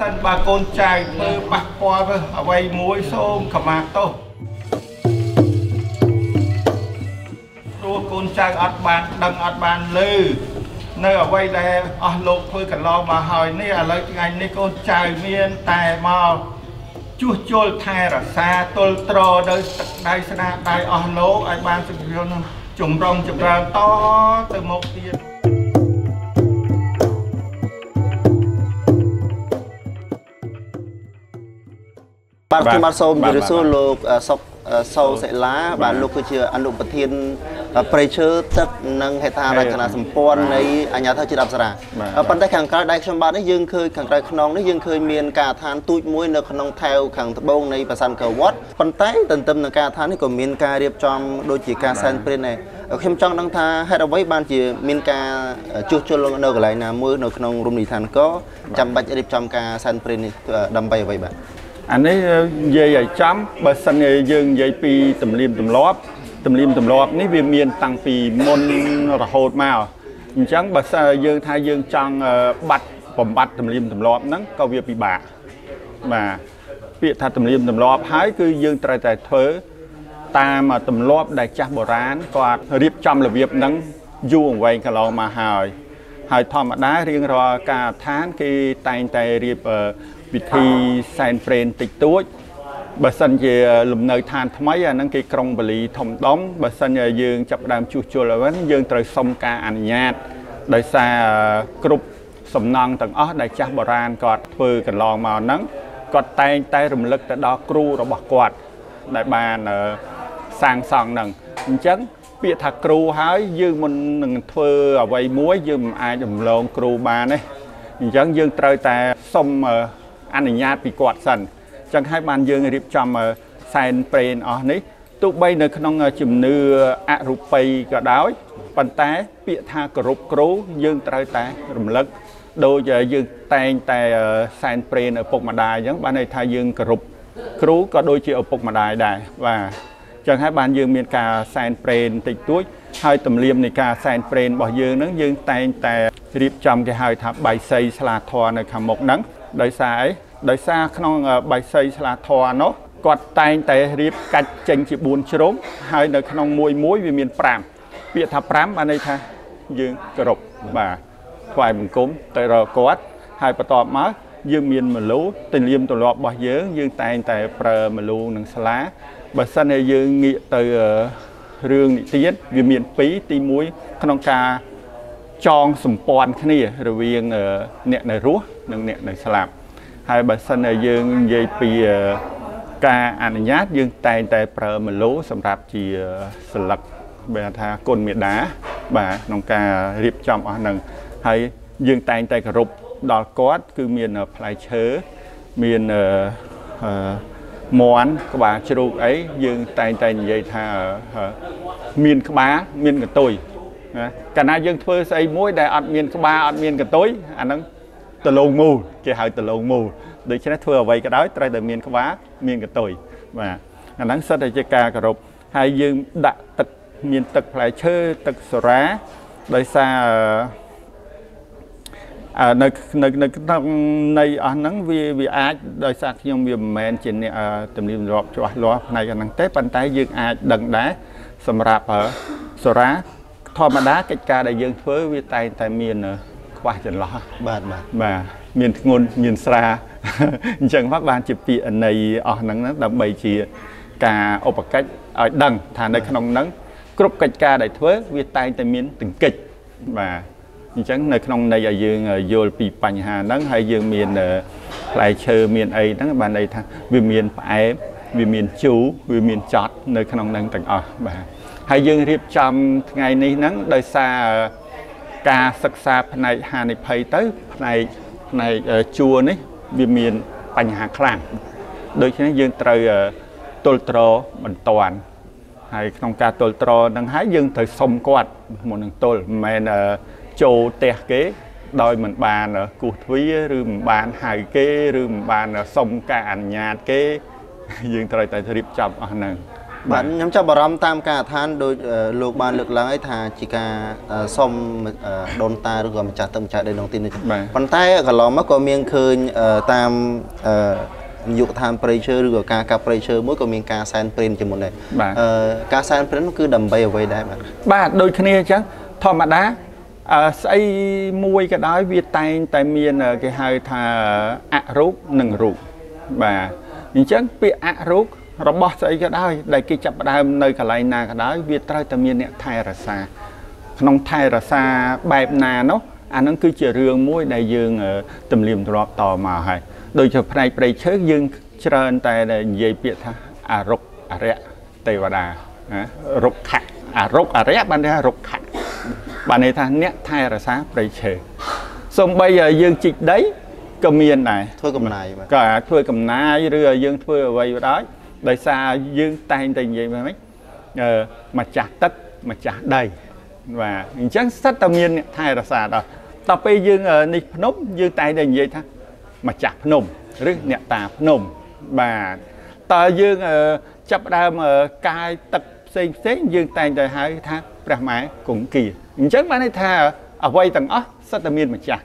សិនបើកូនចៅធ្វើប៉ះពាល់ទៅអ្វីមួយសូមខមាទោសព្រោះកូនចៅអត់បានដឹងអត់បានឮនៅអ្វីដែលអស់លោកធ្វើកន្លងមកហើយនេះឥឡូវថ្ងៃនេះកូនចៅមានតែមកជួសជុលថែរក្សាទល់ត្រនៅទឹកដៃស្នាដៃអស់លោកឲ្យបានសុខភាពចម្រុងចម្រើនតទៅមុខទៀត បាទខ្ញុំបាទសូមជម្រាបសួរលោកសុកសោសិលាបាទលោកគឺជាអនុប្រធានប្រៃឈើទឹកនិងហេដ្ឋារចនាសម្ព័ន្ធនៃអាជ្ញាធរជាតិអប្សរាប៉ុន្តែខាងក្រៅដៃខ្ញុំបាទនេះយើងឃើញខាងក្រៅខ្នងនេះយើងឃើញមានការឋានទូចមួយនៅក្នុងថែវខាងត្បូងនៃប្រាសាទកៅវត្តប៉ុន្តែទន្ទឹមនឹងការឋាននេះក៏មានការរៀបចំដូចជាការសែនព្រេនដែរខ្ញុំចង់ដឹងថាហេតុអ្វីបានជាមានការជួសជុលនៅកន្លែងណាមួយនៅក្នុងរមណីយដ្ឋានកចាំបាច់រៀបចំការសែនព្រេននេះដើម្បីអ្វីបាទ អានេះនិយាយឲ្យចំបើសិនជាយើងនិយាយពីទំនៀមទម្លាប់ទំនៀមទម្លាប់នេះវាមានតាំងពីមុនរហូតមកអញ្ចឹងបើសិនជាយើងថាយើងចង់អឺបាត់បំបត្តិទំនៀមទម្លាប់ហ្នឹងក៏វាពិបាកបាទពាក្យថាទំនៀមទម្លាប់ហើយគឺយើងត្រូវតែធ្វើតាមទម្លាប់ដែលចាស់បុរាណគាត់រៀបចំរបៀបហ្នឹងយូរអង្វែងកន្លងមកហើយហើយធម្មតារៀងរាល់ការឋានគេតែងតែរៀប អឺពិធីសែនព្រេនតិចតួចបើសិនជាលំនៅឋានថ្មីអាហ្នឹងគេក្រុងបលីធំដុំបើសិនជាយើងចាប់ផ្ដើមជួសជុលអ្វីហ្នឹងយើងត្រូវសុំការអនុញ្ញាតដោយសារគ្រប់សំណង់ទាំងអស់ដែលចាស់បុរាណគាត់ធ្វើកន្លងមកហ្នឹងគាត់តែងតែរំលឹកទៅដល់គ្រូរបស់គាត់ដែលបានអឺសាងសង់ហ្នឹងអញ្ចឹងពាក្យថាគ្រូហើយយើងមិននឹងធ្វើអ្វីមួយយើងមិនអាចរំលងគ្រូបានទេអញ្ចឹងយើងត្រូវតែសុំ អឺអនុញ្ញាតពីគាត់សិនអញ្ចឹងហើយបានយើងរៀបចំអឺសែនព្រេនអស់នេះទោះបីនៅក្នុងជំនឿអរូបីក៏ដោយប៉ុន្តែពាក្យថាគោរពគ្រូយើងត្រូវតែរំលឹកដូចយើងតែងតែអឺសែនព្រេនឪពុកម្ដាយអញ្ចឹងបានន័យថាយើងគោរពគ្រូក៏ដូចជាឪពុកម្ដាយដែរបាទចឹងហើយបានយើងមានការសែនព្រេនតិចតួចហើយទំនៀមនៃការសែនព្រេនរបស់យើងហ្នឹងយើងតែងតែរៀបចំគេហៅថាបៃសីស្លាធរនៅខាងមុខហ្នឹងដោយសារអី ដោយសារក្នុងអឺបៃសីស្លាធរនោះគាត់តែងតែរៀបកាច់ចេញជា4ជ្រុងហើយនៅក្នុងមួយមួយវាមាន5ពាក្យថា5បានន័យថាយើងគោរពបាទថ្វាយបង្គំទៅរកគាត់ហើយបន្ទាប់មកយើងមានមលូទលាមទម្លាប់របស់យើង យើងតែងតែប្រើមលូនិងស្លាបើសិនជាយើងងាកទៅអឺរឿងនិទានវាមានពីរទី1ក្នុងការចងសម្ព័ន្ធគ្នារវាងអឺអ្នកនៅរស់និងអ្នកនៅស្លាប់ ហើយបើសិនជាយើងនិយាយពីអឺការអនុញ្ញាតយើងតែងតែប្រើមឡូសម្រាប់ជាស្លឹកបែរថាគុណមេដា បាទក្នុងការរៀបចំអស់ហ្នឹងហើយយើងតែងតែគោរពដល់គាត់ គឺមានផ្លែឈើមានអឺអឺមន់ក្បាលជ្រូកអីយើងតែងតែនិយាយថាអឺមានក្បាលមានកន្ទុយណាកាលណាយើងធ្វើស្អីមួយដែលអត់មានក្បាលអត់មានកន្ទុយអាហ្នឹង ដលងមូលគេហៅដលងមូលដូច្នេះធ្វើអ្វីក៏ដោយត្រូវតែមានក្បាលមានកន្ទុយបាទអាហ្នឹងសិតតែជាការគោរពហើយយើងដាក់ទឹកមានទឹកផ្លែឈើទឹកសូរ៉ាដោយសារអឺអឺនៅនៅនៅក្នុងនៃអស់ហ្នឹងវាវាអាចដោយសារខ្ញុំវាមិនមែនជាអ្នកអឺទំនៀមទម្លាប់ច្បាស់លាស់ផ្នែកហ្នឹងទេប៉ុន្តែយើងអាចដឹងដែរសម្រាប់អឺសូរ៉ាធម្មតាកិច្ចការដែលយើងធ្វើវាតែងតែមានអឺ ខ្វះចន្លោះបាទបាទបាទមានធ្ងន់មានស្រាអញ្ចឹងមកបានជាពាក្យន័យអស់ហ្នឹងណាដើម្បីជាការឧបកិច្ចឲ្យដឹងថានៅក្នុងហ្នឹងគ្រប់កិច្ចការដែលធ្វើវាតែងតែមានទង្គិច្ចបាទអញ្ចឹងនៅក្នុងន័យឲ្យយើងយល់ពីបញ្ហាហ្នឹងហើយយើងមានអឺផ្លែឈើមានអីហ្នឹងបានន័យថាវាមានផ្អែមវាមានជូរវាមានចត់នៅក្នុងហ្នឹងទាំងអស់បាទហើយយើងរៀបចំថ្ងៃនេះហ្នឹងដោយសារ ការសិក្សាផ្នែកហានិភ័យទៅផ្នែកផ្នែកអឺជួរនេះវាមានបញ្ហាខ្លាំងដូច្នេះយើងត្រូវអឺទល់ត្របន្ទាន់ហើយក្នុងការទល់ត្រនឹងហើយយើងត្រូវសុំគាត់មុននឹងទល់មិនមែនអឺចូលផ្ទះគេ ដោយមិនបានអឺគោះទ្វារឬមិនបានហៅគេឬមិនបានអឺសុំការអនុញ្ញាតគេ យើងត្រូវតែរៀបចំអស់ហ្នឹង បបាទខ្ញុំចាប់អារម្មណ៍តាមការឋានដោយអឺលោកបានលើកឡើងឲ្យថាជាការអឺសុំអឺដូនតាឬក៏ម្ចាស់ទឹកម្ចាស់ដីក្នុងទីនេះបាទប៉ុន្តែកន្លងមកក៏មានឃើញអឺតាមអឺនាយកដ្ឋានព្រៃឈើឬក៏ការកាប់ព្រៃឈើមួយក៏មានការសែនព្រេនជាមុនដែរបាទអឺការសែនព្រេននោះគឺដើម្បីអ្វីដែរបាទបាទដូចគ្នាអញ្ចឹងធម្មតាអឺស្អីមួយក៏ដោយវាតែងតែមានអឺគេហៅថាអរូបនិងរូបបាទអញ្ចឹងពាក្យអរូប របស់ស្អីក៏ដោយដែលគេចាប់ផ្ដើមនៅកន្លែងណាក៏ដោយវាត្រូវតែមានអ្នកថែរក្សាក្នុងថែរក្សាបែបណានោះអានឹងគឺជារឿងមួយដែលយើងអឺទំនៀមទម្លាប់តមកហើយដូចជាផ្នែកព្រៃឈើយើងច្រើនតែដែលនិយាយពាក្យថាអរុកអរិយទេវតាណារុក្ខៈអរុកអរិយបានន័យថារុក្ខៈបានន័យថាអ្នកថែរក្សាព្រៃឈើសំបីឲ្យយើងជីកដីក៏មានដែរធ្វើកំណាយបាទក៏អាចធ្វើកំណាយឬយើងធ្វើអ្វីក៏ដោយ ដោយសារយើងតែងតែនិយាយមកហ្នឹងអឺម្ចាស់ទឹកម្ចាស់ដីបាទអញ្ចឹងសិតតែមានអ្នកថែរក្សាដល់តទៅពេលយើងអឺនេះភ្នំយើងតែងតែនិយាយថាម្ចាស់ភ្នំឬអ្នកតាភ្នំបាទតើយើងអឺចាប់ផ្ដើមអឺកាយទឹកផ្សេងផ្សេងយើងតែងតែហៅថាព្រះម៉ែគង្គាអញ្ចឹងបានន័យថាអ្វីទាំងអស់សិតតែមានម្ចាស់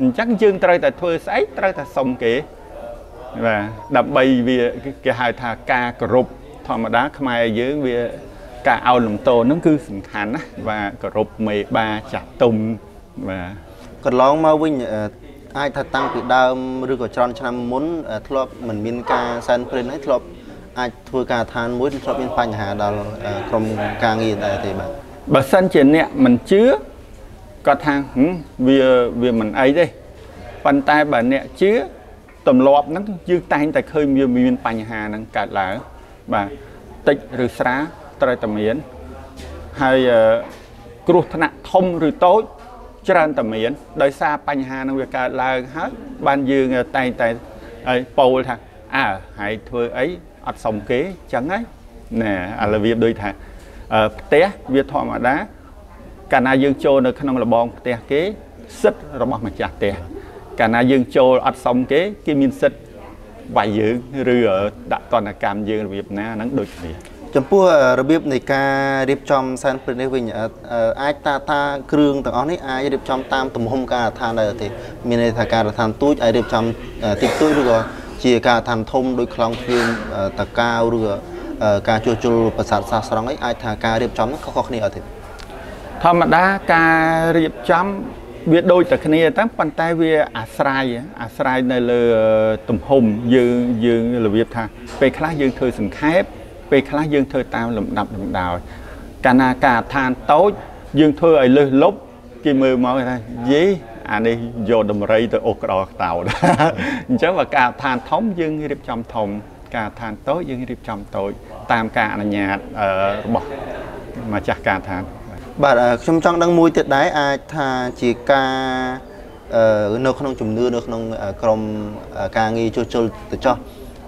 អញ្ចឹងយើងត្រូវតែធ្វើស្អីត្រូវតែសុំគេ បាទដើម្បីវាគេហៅថាការគោរពធម្មតាខ្មែរយើងវាការឲ្យលំទោហ្នឹងគឺសំខាន់ណាបាទគោរពមេបាចាស់ទុំបាទកន្លងមកវិញអឺអាចថាតាំងពីដើមឬក៏ច្រើនឆ្នាំមុនអឺធ្លាប់មិនមានការសែនព្រេនហើយធ្លាប់អាចធ្វើការឋានមួយធ្លាប់មានបញ្ហាដល់អឺក្រុមការងារដែរទេបាទបើសិនជាអ្នកមិនជឿគាត់ថាហឹមវាវាមិនអីទេប៉ុន្តែបើអ្នកជឿ ទម្លាប់ហ្នឹងយើងតែងតែឃើញវាមានបញ្ហាហ្នឹងកើតឡើងបាទតិចឬស្រាត្រូវតែមានហើយអឺគ្រោះថ្នាក់ធំឬតូចច្រើនតែមាន ដោយសារបញ្ហាហ្នឹងវាកើតឡើងហើយបានយើងតែងតែឲ្យពោលថាអើហើយធ្វើអីអត់សមគេចឹងហើយណែអារបៀបដូចថាអឺផ្ទះវាធម្មតាកាលណាយើងចូលនៅក្នុងរបងផ្ទះគេសិទ្ធិរបស់ម្ចាស់ផ្ទះ កាលណាយើងចូលអត់សមគេគេមានសិទ្ធិវាយយើងឬដាក់តនកម្មយើងរបៀបណាហ្នឹងដូចគ្នាចំពោះអឺរបៀបនៃការរៀបចំសែនព្រេននេះវិញអឺអឺអាចតាថាគ្រឿងទាំងអស់នេះអាចរៀបចំតាមទំហំការដ្ឋានដែរទេមានន័យថាការដ្ឋានទូចអាចរៀបចំអឺតិចតួចឬក៏ជាការដ្ឋានធំដូចខ្លងទ្វារអឺតកាវឬក៏អឺការជួសជុលប្រាសាទសាសស្រង់អីអាចថាការរៀបចំហ្នឹងខុសៗគ្នាអត់ទេធម្មតាការរៀបចំ វាដូចតែគ្នាតែប៉ុន្តែវាអាស្រ័យអាស្រ័យនៅលើទំហំយើងយើងរបៀបថា ពេលខ្លះយើងធ្វើសង្ខេបពេលខ្លះយើងធ្វើតាមលំដាប់លំដោយកាលណាការឋានតូច យើងធ្វើឲ្យលើសលប់គេមើលមកគេថាយេអានេះយកតម្រៃទៅអូសក្តោក្តោតអញ្ចឹងបើការឋានធំយើងរៀបចំធំ ការឋានតូចយើងរៀបចំតូចតាមការអនុញ្ញាតអឺរបស់ម្ចាស់ការឋាន បាទអឺខ្ញុំចង់ដឹងមួយទៀតដែរអាចថាជាការអឺនៅក្នុងជំនឿនៅក្នុងអឺក្រុមអឺការងារជួសជុលទៅចោះ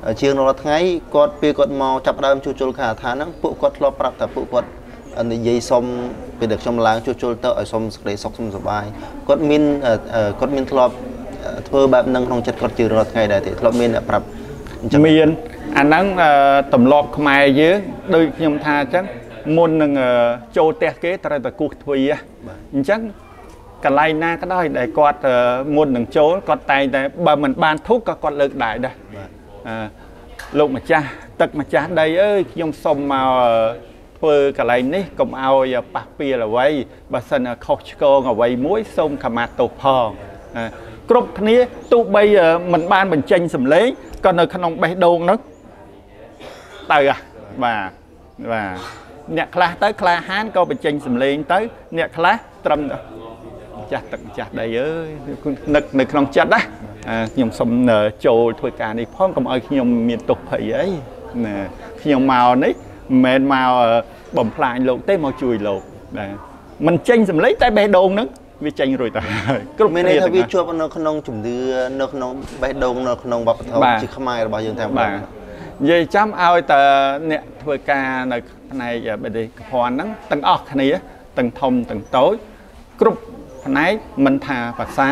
អឺជាងរាល់ថ្ងៃគាត់ពេលគាត់មកចាប់ផ្ដើមជួសជុលការដ្ឋានហ្នឹងពួកគាត់ធ្លាប់ប្រាប់ថាពួកគាត់អឺនិយាយសុំពេលដែលខ្ញុំឡើងជួសជុលទៅឲ្យសុំសេចក្តីសុខសុំសប្បាយគាត់មានអឺអឺគាត់មានធ្លាប់អឺធ្វើបែបហ្នឹងក្នុងចិត្តគាត់ជាងរាល់ថ្ងៃដែរទេធ្លាប់មានអ្នកប្រាប់អញ្ចឹងមានអាហ្នឹងអឺទម្លាប់ខ្មែរយើងដូចខ្ញុំថាអញ្ចឹង មុននឹងអឺចូលផ្ទះគេត្រូវតែគោះទ្វារអញ្ចឹងកន្លែងណាក៏ដោយដែលគាត់អឺមុននឹងចូលគាត់តែងតែបើមិនបានធូបក៏គាត់លើកដៃដែរបាទអឺលោកម្ចាស់ទឹកម្ចាស់ដីអើយខ្ញុំសុំមកអឺធ្វើកន្លែងនេះកុំឲ្យប៉ះពាលអ្វីបើសិនខុសឆ្គងអ្វីមួយសូមខមាទោសផងអឺគ្រប់គ្នាទោះបីអឺមិនបានបញ្ចេញសម្លេងក៏នៅក្នុងបេះដូងហ្នឹងទៅហ่ะបាទបាទ អ្នកខ្លះទៅក្លាហានក៏បញ្ចេញសម្លេងទៅ អ្នកខ្លះត្រឹមតែម្ចាស់ទឹកម្ចាស់ដីអើយនឹកនៅក្នុងចិត្តណាអឺខ្ញុំសុំអឺចូលធ្វើការនេះផងកុំឲ្យខ្ញុំមានទោសភ័យអីណាខ្ញុំមកនេះមិនមែនមកអឺបំផ្លាញលោកទេមកជួយលោកបាទមិនចេញសម្លេងតែបេះដូងហ្នឹងវាចេញរួចទៅហើយគ្រប់មានគ្នាន័យថាវាទាំងអស់ជាប់នៅក្នុងជំនឿនៅក្នុងបេះដូងនៅក្នុងវប្បធម៌បាទជាខ្មែររបស់យើងតែម្ដបាទងនិយាយចាំឲ្យតែអ្នកធ្វើការនៅ ផ្នែកបេតិកភណ្ឌហ្នឹងទាំងអស់គ្នាទាំងធំទាំងតូចគ្រប់ផ្នែកមិនថាភាសា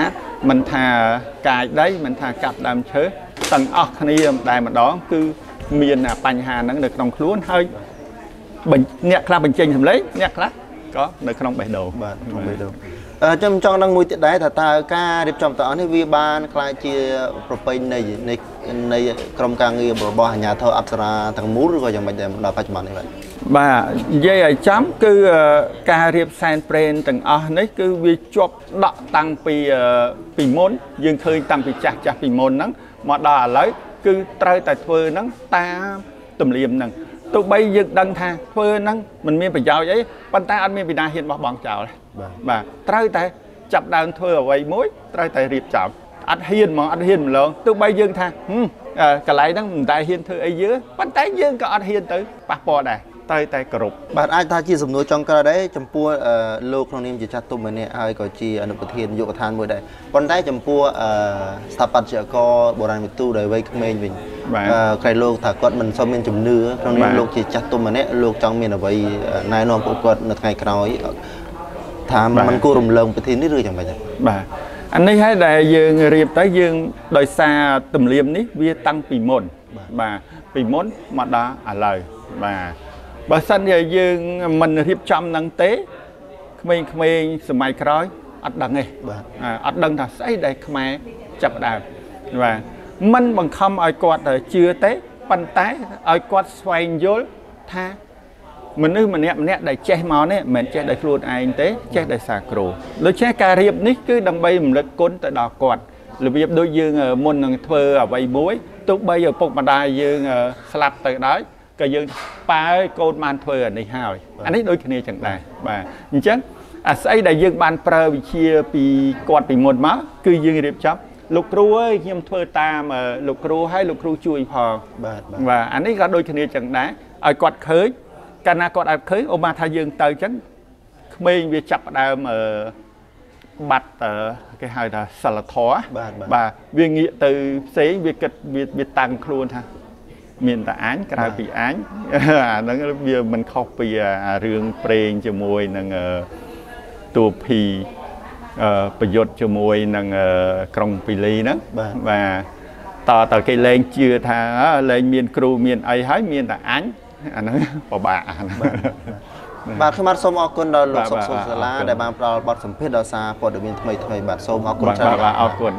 មិនថាកាយដីមិនថាកាប់ដើមឈើទាំងអស់គ្នាម្ដងម្ដង គឺមានបញ្ហាហ្នឹងនៅក្នុងខ្លួនហើយបញ្អ្នកខ្លះបញ្ចេញសម្លេងអ្នកខ្លះក៏នៅក្នុងបេះដូងបាទក្នុងបេះដូងអឺខ្ញុំចង់ដឹងមួយទៀតដែរថាតើការរៀបចំទាំងអស់នេះវាបានខ្លាចជាប្រពៃណីនៃនៃក្រុមការងាររបស់អាជ្ញាធរអប្សរាទាំងមូលឬក៏យ៉ាងម៉េចដែរដល់បច្ចុប្បន្ននេះបាទ បាទនិយាយឲ្យចំគឺអឺការរៀបសែនព្រេនទាំងអស់នេះគឺវាជាប់ដកតាំងពីអឺពីមុន យើងឃើញតាំងពីចាស់ចាស់ពីមុនហ្នឹងមកដល់ឥឡូវគឺត្រូវតែធ្វើហ្នឹងតាមទំនៀមហ្នឹងទោះបីយើងដឹងថាធ្វើហ្នឹងมันមានប្រយោជន៍អីប៉ុន្តែអត់មានពីណាហ៊ានបោះបង់ចោលទេបាទបាទត្រូវតែចាប់ដើមធ្វើអ្វីមួយត្រូវតែរៀបចំអត់ហ៊ានហ្មងអត់ហ៊ានម្លងទោះបីយើងថាហឹមអឺកន្លែងហ្នឹងមិនតែហ៊ានធ្វើអីយើប៉ុន្តែយើងក៏អត់ហ៊ានទៅប៉ះពាល់ដែរ ត្រូវតែគោរពបាទអាចថាជាសំណួរចុងក្រោយដែរចំពោះអឺលោកក្នុងនាមជាចាស់ទុំម្នាក់ហើយក៏ជាអនុប្រធានយុវដ្ឋានមួយដែរប៉ុន្តែចំពោះអឺស្ថាបត្យករបុរាណវិទូដោយវ័យក្មេងវិញបាទអឺក្រៃលោកថាគាត់មិនសូវមានជំនឿក្នុងនាមបាទលោកជាចាស់ទុំម្នាក់លោកចង់មានអ្វីណែនាំពួកគាត់នៅថ្ងៃក្រោយថាបាទมันគួររំលងពិធីនេះឬយ៉ាងម៉េចដែរបាទអានេះហើយដែលយើងរៀបទៅយើងដោយសារទំនៀមនេះវាតាំងពីមុនបាទពីមុនមកដល់ឥឡូវបាទ បើសិនជាយើងមិនរៀបចំនឹងទេក្មេងៗសម័យក្រោយអត់ដឹងទេបាទអាអត់ដឹងថាស្អីដែលខ្មែរចាប់ផ្ដើមបាទมันបង្ខំឲ្យគាត់ជឿទេប៉ុន្តែឲ្យគាត់ស្វែងយល់ថាមនុស្សម្នាក់ម្នាក់ដែលចេះមកនេះមិនមែនចេះដោយខ្លួនឯងទេចេះដោយសារគ្រូដូច្នេះការរៀបនេះគឺដើម្បីរំលឹកគុណទៅដល់គាត់របៀបដូចយើងអឺមុននឹងធ្វើអ្វីមួយទោះបីឪពុកម្ដាយយើងអឺស្លាប់ទៅដោយ ក៏យើងប៉ាអើយកូនបានធ្វើអានេះហើយអានេះដូចគ្នាចឹងដែរបាទអញ្ចឹងអាស្អីដែលយើងបានប្រើវិជាពីគាត់ពីមុនមកគឺយើងរៀបចំលោកគ្រូអើយខ្ញុំធ្វើតាមអឺលោកគ្រូហើយលោកគ្រូជួយផងបាទបាទបាទអានេះក៏ដូចគ្នាចឹងដែរឲ្យគាត់ឃើញកាលណាគាត់អត់ឃើញអូមកថាយើងទៅចឹងក្មេងវាចាប់ផ្ដើមអឺបាត់អឺគេហៅថាសិលធម៌បាទបាទបាទវាងាកទៅផ្សេងវាគិតវាវាតាំងខ្លួនថា មានតែអញក្រៅពីអញអាហ្នឹងវាមិនខុសពីអារឿងប្រេងជាមួយនឹងអឺតួភីអឺប្រយុទ្ធជាមួយនឹងអឺក្រុងពីលីហ្នឹងបាទបាទតតគេលែងជឿថាអើលែងមានគ្រូមានអីហើយមានតែអញអាហ្នឹងពិបាកអាហ្នឹងបាទខ្ញុំបាទសូមអរគុណដល់លោកបាទសុកបាទសុខសាលាអរគុណដែលបានផ្ដល់បទសម្ភាសន៍ដល់សារព័ត៌មានថ្មីៗបាទសូមអរគុណបាទច្រើនបាទអរគុណ